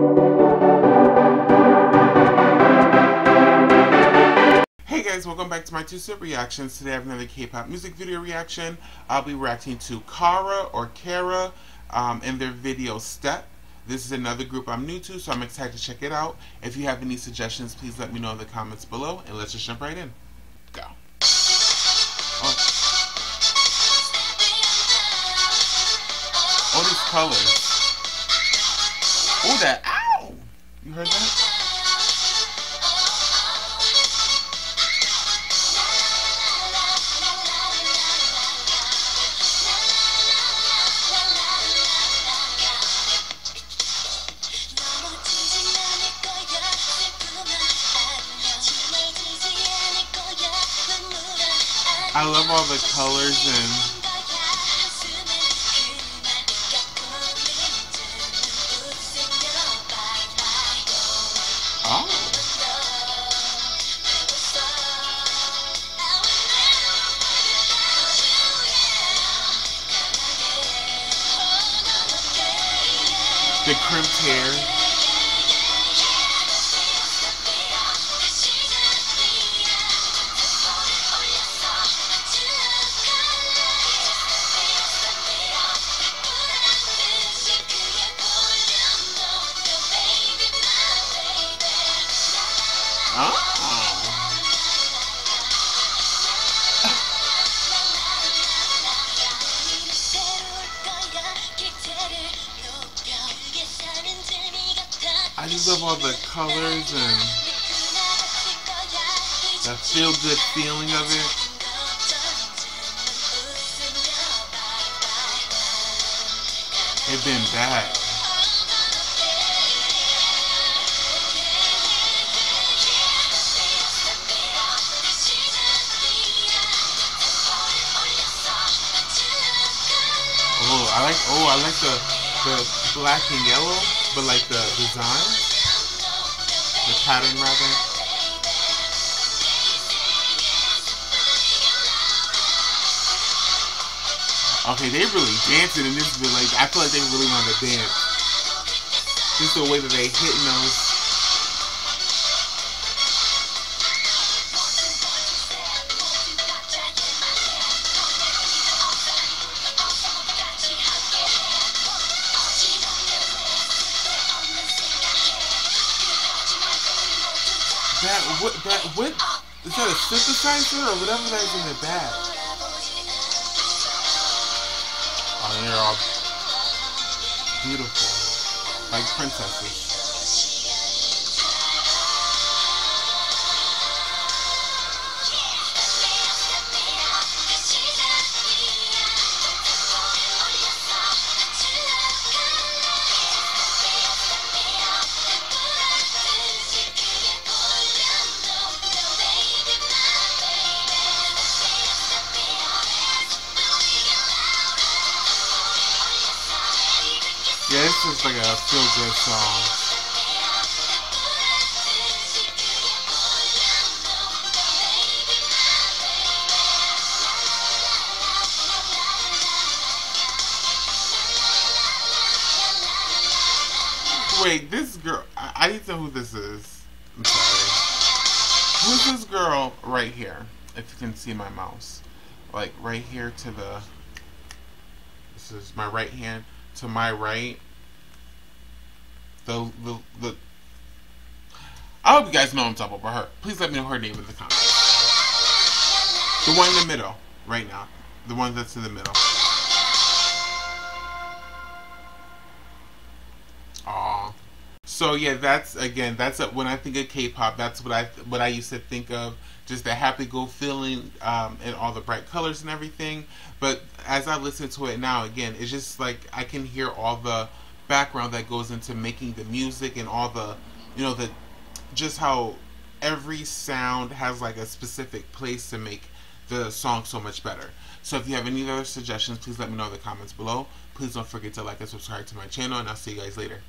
Hey guys, welcome back to my two cent reactions. Today I have another K-pop music video reaction. I'll be reacting to Kara or Kara um, in their video Step. This is another group I'm new to, so I'm excited to check it out. If you have any suggestions, please let me know in the comments below, and let's just jump right in. Go. Oh, oh these colors. Oh, that! You heard that? I love all the colors and The crimped hair. I just love all the colors and that feel good feeling of it. It been bad. Oh, I like oh I like the the black and yellow, but like the design, the pattern rather. Okay, they really dancing in this video. Like I feel like they really want to dance. Just the way that they hitting those That what that what is that a synthesizer or whatever that is in the back? Oh, they're all beautiful, like princesses. Yeah, this is like a feel good song. Wait, this girl, I, I need to know who this is. I'm sorry. Who's this girl right here? If you can see my mouse. Like right here to the, this is my right hand to my right, the the the. I hope you guys know I'm talking about her. Please let me know her name in the comments. The one in the middle, right now. The one that's in the middle. So yeah, that's again. That's a, when I think of K-pop. That's what I what I used to think of. Just the happy go feeling um, and all the bright colors and everything. But as I listen to it now, again, it's just like I can hear all the background that goes into making the music and all the, you know, the just how every sound has like a specific place to make the song so much better. So if you have any other suggestions, please let me know in the comments below. Please don't forget to like and subscribe to my channel, and I'll see you guys later.